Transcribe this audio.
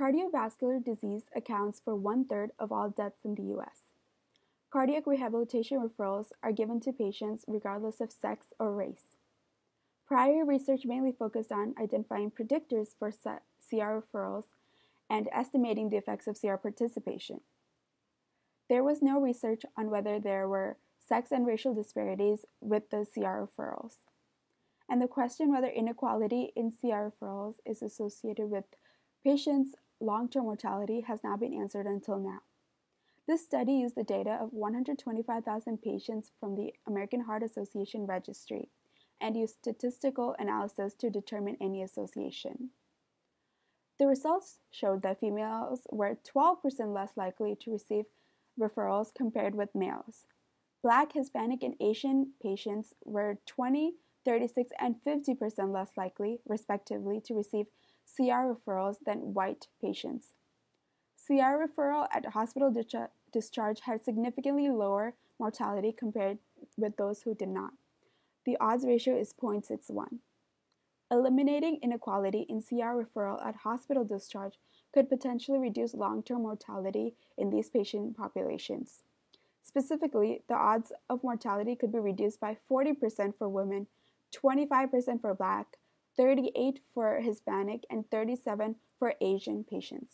Cardiovascular disease accounts for one third of all deaths in the U.S. Cardiac rehabilitation referrals are given to patients regardless of sex or race. Prior research mainly focused on identifying predictors for CR referrals and estimating the effects of CR participation. There was no research on whether there were sex and racial disparities with the CR referrals. And the question whether inequality in CR referrals is associated with patients' long term mortality has not been answered until now. This study used the data of 125,000 patients from the American Heart Association registry and used statistical analysis to determine any association. The results showed that females were 12% less likely to receive referrals compared with males. Black, Hispanic, and Asian patients were 20, 36, and 50% less likely, respectively, to receive CR referrals than white patients. CR referral at hospital discharge had significantly lower mortality compared with those who did not the odds ratio is 0.61. Eliminating inequality in CR referral at hospital discharge could potentially reduce long term mortality in these patient populations. Specifically, the odds of mortality could be reduced by 40% for women, 25% for Black, 38 for Hispanic, and 37 for Asian patients.